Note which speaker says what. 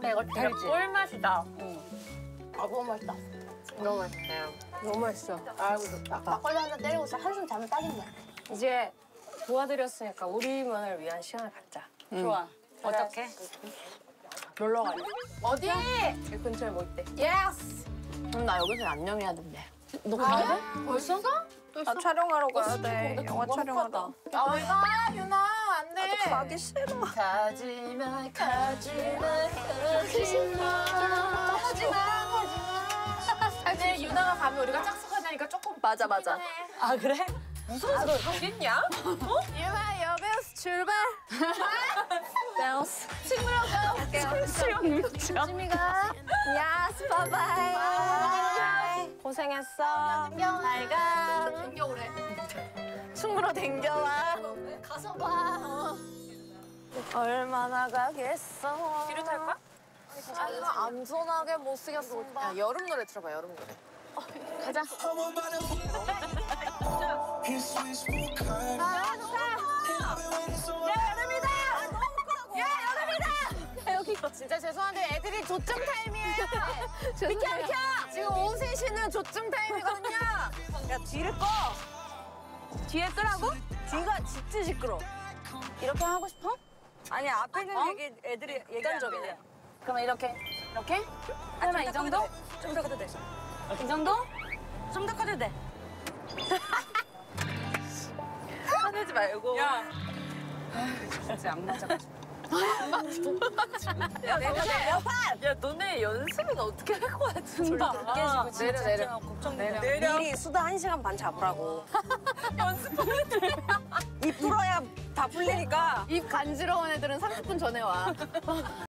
Speaker 1: 근데 이거 되게
Speaker 2: 달지?
Speaker 1: 꿀맛이다.
Speaker 3: 아 너무 맛있다.
Speaker 1: 너무 맛있네요.
Speaker 2: 너무 맛있어.
Speaker 3: 아이고 좋다. 막걸리 한잔 때리고 있어 한숨 자면 딱인데.
Speaker 2: 이제 도와드렸으니까 우리만을 위한 시간을 갖자.
Speaker 1: 좋아. 어떻게?
Speaker 2: 놀러 가자.
Speaker 3: 어디?
Speaker 2: 이 근처에 뭐 있대?
Speaker 3: yes.
Speaker 1: 그럼 나 여기서 안녕해야 된대.
Speaker 2: 너 가야 돼?
Speaker 3: 벌써?
Speaker 4: 나 촬영하러 가야 돼. 영화 촬영하다.
Speaker 3: 아 왜 가? 유나 안 돼.
Speaker 4: 가기 싫어.
Speaker 3: 가지마 가지마 가지마 가지마 가지마. 근데 유나가 가면 우리가 짝수하자니까 조금
Speaker 4: 맞아 맞아.
Speaker 2: 아 그래? 무서워서 가겠냐?
Speaker 3: 유나 여배우스 출발.
Speaker 4: 댄스.
Speaker 2: 수영 유치야.
Speaker 3: 조심히가.
Speaker 4: 야스 바바이.
Speaker 2: 고생했어.
Speaker 3: 잘 가. 댕겨오래.
Speaker 4: 충무로 댕겨와.
Speaker 3: 가서 봐.
Speaker 4: 얼마나 가겠어.
Speaker 2: 뒤로 탈 거야?
Speaker 4: 아, 안전하게 못 쓰겠습니다.
Speaker 3: 야 여름 노래 들어봐 여름 노래.
Speaker 4: 가자.
Speaker 3: 여기 진짜 죄송한데 애들이 조증 타임이에요. 비켜 비켜. 지금 오후 3시는 조증 타임이거든요.
Speaker 4: 야 뒤를 꺼. 뒤에 끄라고? 뒤가 진짜 시끄러.
Speaker 3: 이렇게 하고 싶어?
Speaker 4: 아니 앞에 있는 얘기 애들이 얘기한적이네.
Speaker 3: 그러면 이렇게 이렇게? 그러면 이 정도?
Speaker 4: 좀 더 커도 돼.
Speaker 3: 이 정도?
Speaker 4: 좀 더 커도 돼. 화내지 말고.
Speaker 2: 야. 진짜 안 맞아.
Speaker 4: 야, 내가
Speaker 2: 야 너네 연습은 어떻게 할 거야 진짜.
Speaker 4: 깨지고 진짜
Speaker 3: 내려, 내려.
Speaker 4: 걱정돼. 미리 수다 한 시간 반 잡으라고. 연습하면 입 풀어야 다 풀리니까.
Speaker 3: 입 간지러운 애들은 30분 전에 와.